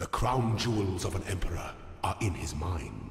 The crown jewels of an emperor are in his mind.